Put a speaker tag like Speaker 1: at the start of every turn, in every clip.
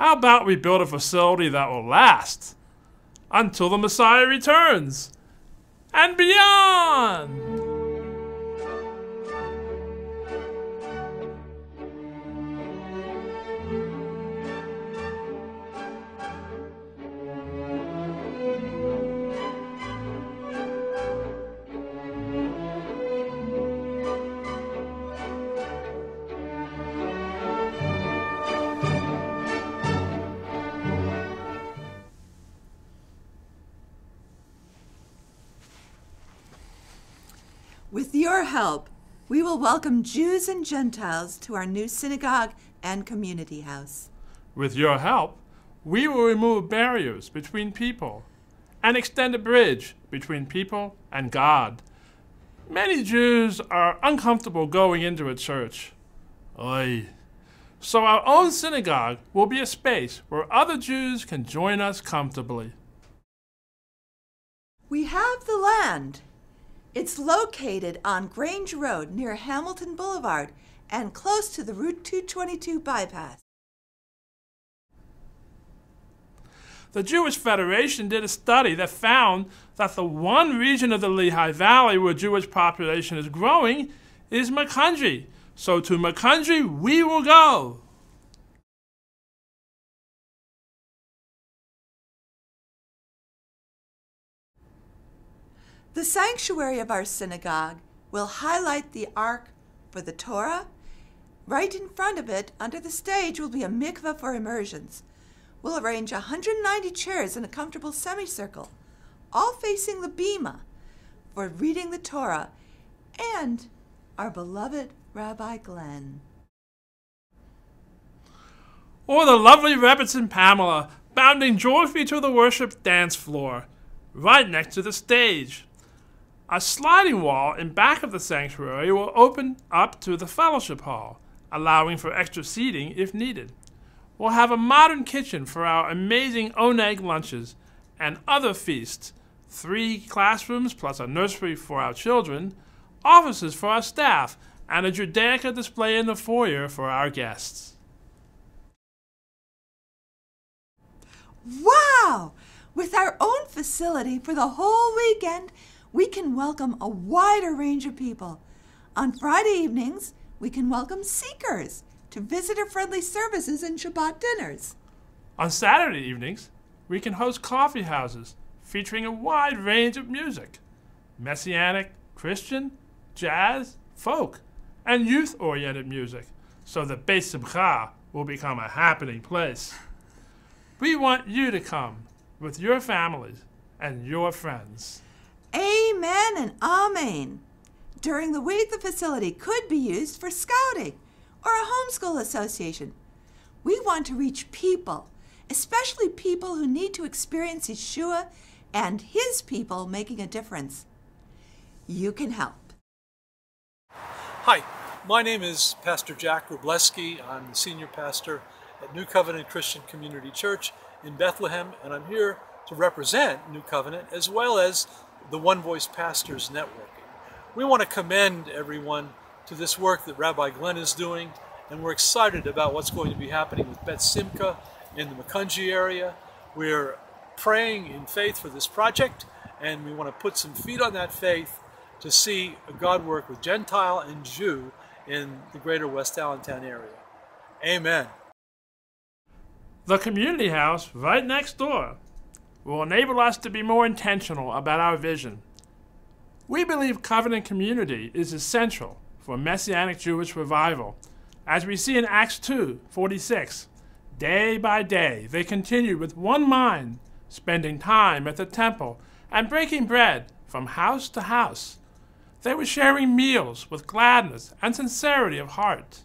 Speaker 1: How about we build a facility that will last until the Messiah returns and beyond?
Speaker 2: With your help, we will welcome Jews and Gentiles to our new synagogue and community house.
Speaker 1: With your help, we will remove barriers between people and extend a bridge between people and God. Many Jews are uncomfortable going into a church. Oy. So our own synagogue will be a space where other Jews can join us comfortably.
Speaker 2: We have the land. It's located on Grange Road near Hamilton Boulevard and close to the Route 222 bypass.
Speaker 1: The Jewish Federation did a study that found that the one region of the Lehigh Valley where Jewish population is growing is Macungie. So to Macungie we will go.
Speaker 2: The sanctuary of our synagogue will highlight the Ark for the Torah. Right in front of it, under the stage, will be a mikveh for immersions. We'll arrange 190 chairs in a comfortable semicircle, all facing the bima, for reading the Torah and our beloved Rabbi Glenn.
Speaker 1: Or the lovely Rebbetzin Pamela bounding joyfully to the worship dance floor, right next to the stage. A sliding wall in back of the sanctuary will open up to the fellowship hall, allowing for extra seating if needed. We'll have a modern kitchen for our amazing oneg lunches and other feasts, three classrooms plus a nursery for our children, offices for our staff, and a Judaica display in the foyer for our guests.
Speaker 2: Wow! With our own facility for the whole weekend, we can welcome a wider range of people. On Friday evenings, we can welcome seekers to visitor friendly services and Shabbat dinners.
Speaker 1: On Saturday evenings, we can host coffee houses featuring a wide range of music messianic, Christian, jazz, folk, and youth oriented music so that Beis Simcha will become a happening place. We want you to come with your families and your friends.
Speaker 2: Amen and amen. During the week, the facility could be used for scouting or a homeschool association. We want to reach people, especially people who need to experience Yeshua and his people making a difference. You can help.
Speaker 3: Hi, my name is Pastor Jack Rubleski. I'm the senior pastor at New Covenant Christian Community Church in Bethlehem, and I'm here to represent New Covenant as well as the One Voice Pastors Networking. We want to commend everyone to this work that Rabbi Glenn is doing, and we're excited about what's going to be happening with Beit Simcha in the Macungie area. We're praying in faith for this project, and we want to put some feet on that faith to see God work with Gentile and Jew in the greater West Allentown area. Amen.
Speaker 1: The community house right next door will enable us to be more intentional about our vision. We believe covenant community is essential for Messianic Jewish revival. As we see in Acts 2 46, day by day they continued with one mind, spending time at the temple and breaking bread from house to house. They were sharing meals with gladness and sincerity of heart.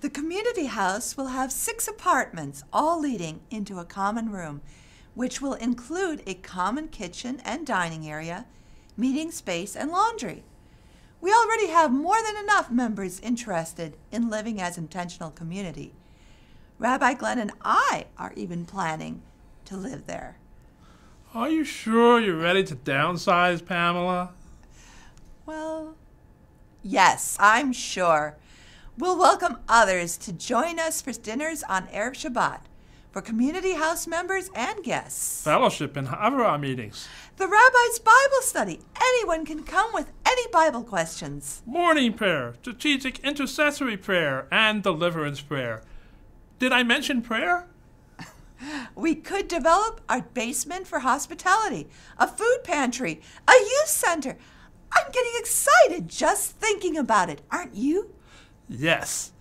Speaker 2: The community house will have six apartments, all leading into a common room, which will include a common kitchen and dining area, meeting space, and laundry. We already have more than enough members interested in living as intentional community. Rabbi Glenn and I are even planning to live there.
Speaker 1: Are you sure you're ready to downsize, Pamela?
Speaker 2: Well, yes, I'm sure.
Speaker 4: We'll welcome others to join us for dinners on Erev Shabbat for community house members and guests.
Speaker 1: Fellowship and Havurah meetings.
Speaker 4: The Rabbi's Bible study. Anyone can come with any Bible questions.
Speaker 1: Morning prayer, strategic intercessory prayer, and deliverance prayer. Did I mention prayer?
Speaker 4: We could develop our basement for hospitality, a food pantry, a youth center. I'm getting excited just thinking about it, aren't you?
Speaker 1: Yes.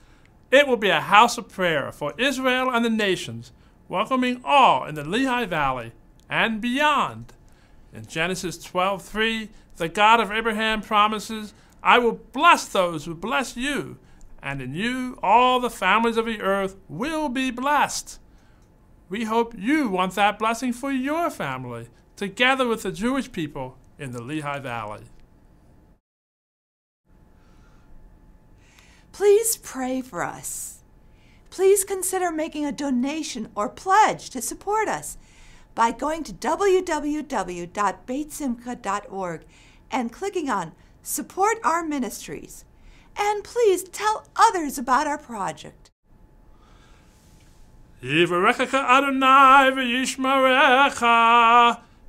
Speaker 1: It will be a house of prayer for Israel and the nations, welcoming all in the Lehigh Valley and beyond. In Genesis 12:3, the God of Abraham promises, "I will bless those who bless you, and in you all the families of the earth will be blessed." We hope you want that blessing for your family, together with the Jewish people in the Lehigh Valley.
Speaker 4: Please pray for us. Please consider making a donation or pledge to support us by going to www.beitsimcha.org and clicking on Support Our Ministries. And please tell others about our project.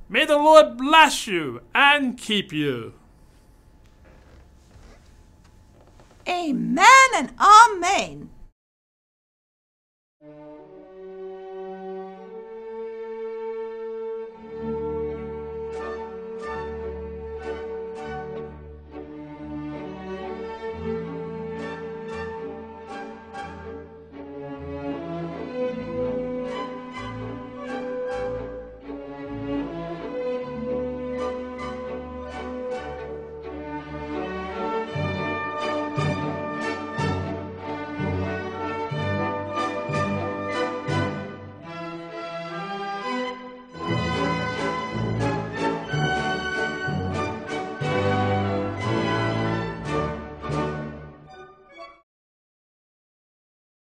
Speaker 1: May the Lord bless you and keep you.
Speaker 4: Amen and Amen.